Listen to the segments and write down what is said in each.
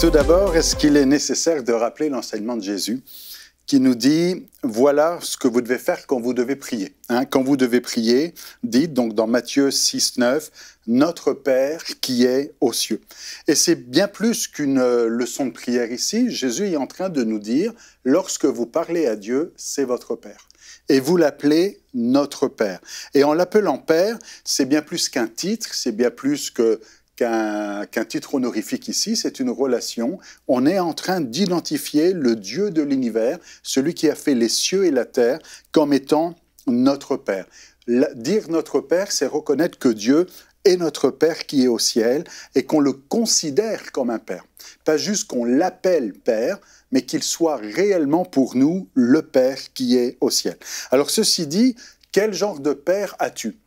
Tout d'abord, est-ce qu'il est nécessaire de rappeler l'enseignement de Jésus qui nous dit, voilà ce que vous devez faire quand vous devez prier. Hein, quand vous devez prier, dites donc dans Matthieu 6, 9, Notre Père qui est aux cieux. Et c'est bien plus qu'une euh, leçon de prière ici. Jésus est en train de nous dire, lorsque vous parlez à Dieu, c'est votre Père. Et vous l'appelez notre Père. Et en l'appelant Père, c'est bien plus qu'un titre, c'est bien plus que qu'un titre honorifique ici, c'est une relation. On est en train d'identifier le Dieu de l'univers, celui qui a fait les cieux et la terre, comme étant notre Père. dire notre Père, c'est reconnaître que Dieu est notre Père qui est au ciel et qu'on le considère comme un Père. Pas juste qu'on l'appelle Père, mais qu'il soit réellement pour nous le Père qui est au ciel. Alors ceci dit, quel genre de Père as-tu?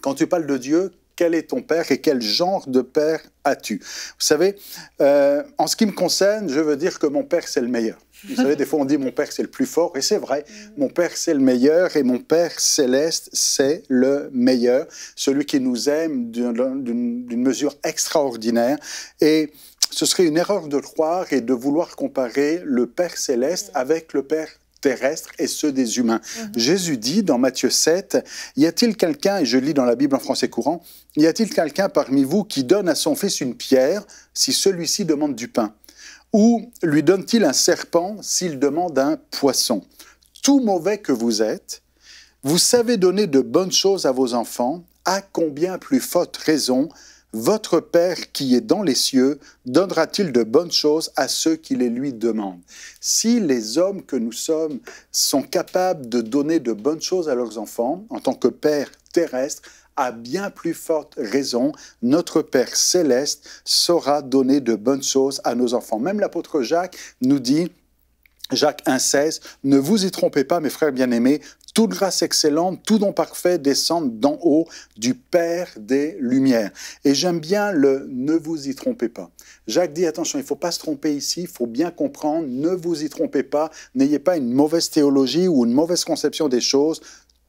Quand tu parles de Dieu, quel est ton père et quel genre de père as-tu? Vous savez, euh, en ce qui me concerne, je veux dire que mon père, c'est le meilleur. Vous savez, des fois on dit mon père, c'est le plus fort, et c'est vrai, mm. mon père, c'est le meilleur, et mon père céleste, c'est le meilleur, celui qui nous aime d'une mesure extraordinaire. Et ce serait une erreur de croire et de vouloir comparer le Père céleste mm. avec le Père terrestres et ceux des humains. Mhm. Jésus dit dans Matthieu 7, Y a-t-il quelqu'un, et je lis dans la Bible en français courant, Y a-t-il quelqu'un parmi vous qui donne à son fils une pierre si celui-ci demande du pain Ou lui donne-t-il un serpent s'il demande un poisson Tout mauvais que vous êtes, vous savez donner de bonnes choses à vos enfants, à combien plus forte raison votre Père qui est dans les cieux donnera-t-il de bonnes choses à ceux qui les lui demandent? Si les hommes que nous sommes sont capables de donner de bonnes choses à leurs enfants, en tant que Père terrestre, à bien plus forte raison, notre Père céleste saura donner de bonnes choses à nos enfants. Même l'apôtre Jacques nous dit, Jacques 1,16, ne vous y trompez pas, mes frères bien-aimés, toute grâce excellente, tout don parfait descend d'en haut du Père des Lumières. Et j'aime bien le ne vous y trompez pas. Jacques dit attention, il ne faut pas se tromper ici, il faut bien comprendre, ne vous y trompez pas, n'ayez pas une mauvaise théologie ou une mauvaise conception des choses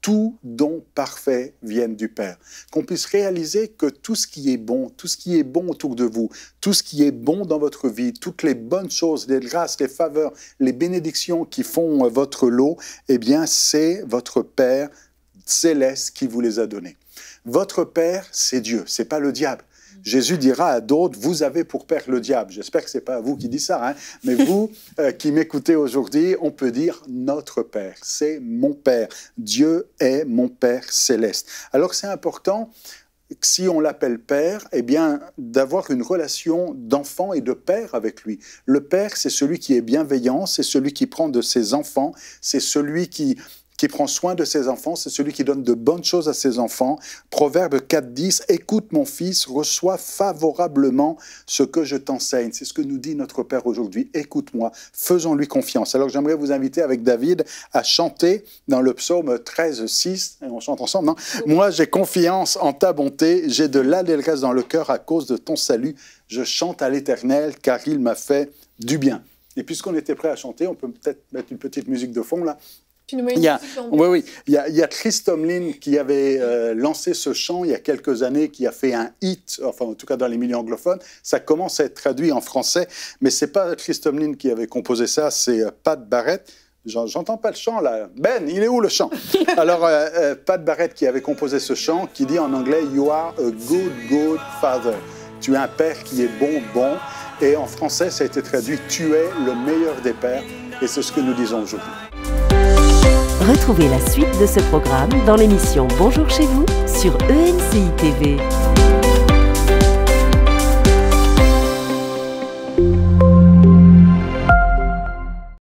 tout don parfait vienne du Père. Qu'on puisse réaliser que tout ce qui est bon, tout ce qui est bon autour de vous, tout ce qui est bon dans votre vie, toutes les bonnes choses, les grâces, les faveurs, les bénédictions qui font euh, votre lot, eh bien, c'est votre Père céleste qui vous les a donnés. Votre Père, c'est Dieu, c'est pas le diable. Jésus dira à d'autres, vous avez pour père le diable. J'espère que ce n'est pas vous qui dites ça, hein. mais vous euh, qui m'écoutez aujourd'hui, on peut dire notre Père, c'est mon Père. Dieu est mon Père céleste. Alors c'est important si on l'appelle père, eh bien, d'avoir une relation d'enfant et de père avec lui. Le père, c'est celui qui est bienveillant, c'est celui qui prend de ses enfants, c'est celui qui qui prend soin de ses enfants, c'est celui qui donne de bonnes choses à ses enfants. Proverbe 4.10, écoute mon fils, reçois favorablement ce que je t'enseigne. C'est ce que nous dit notre Père aujourd'hui. Écoute-moi, faisons-lui confiance. Alors j'aimerais vous inviter avec David à chanter dans le psaume 13.6, et on chante ensemble, non Moi j'ai confiance en ta bonté, j'ai de l'allégresse dans le cœur à cause de ton salut. Je chante à l'Éternel car il m'a fait du bien. Et puisqu'on était prêt à chanter, on peut peut-être mettre une petite musique de fond là il y a, oui, oui. Il y, a, il y a Chris Tomlin qui avait euh, lancé ce chant il y a quelques années, qui a fait un hit, enfin en tout cas dans les milieux anglophones. Ça commence à être traduit en français, mais c'est pas Chris Tomlin qui avait composé ça, c'est euh, Pat Barrett. J'entends pas le chant là. Ben, il est où le chant? Alors, euh, Pat Barrett qui avait composé ce chant, qui dit en anglais You are a good, good father. Tu es un père qui est bon, bon. Et en français, ça a été traduit Tu es le meilleur des pères. Et c'est ce que nous disons aujourd'hui. Retrouvez la suite de ce programme dans l'émission Bonjour chez vous sur ENCI TV.